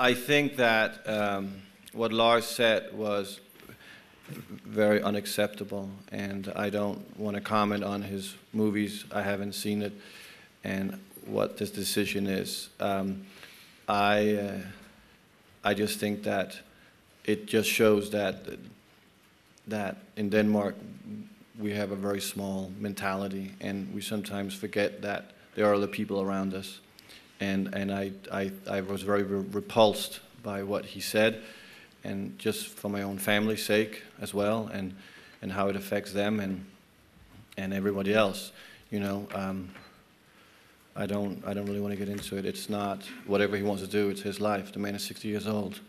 I think that um, what Lars said was very unacceptable, and I don't want to comment on his movies. I haven't seen it, and what this decision is. Um, I, uh, I just think that it just shows that that in Denmark we have a very small mentality, and we sometimes forget that there are other people around us. And and I I, I was very re- repulsed by what he said, and just for my own family's sake as well, and and how it affects them and and everybody else. You know. Um, I don't, I don't really want to get into it. It's not whatever he wants to do, it's his life. The man is 60 years old.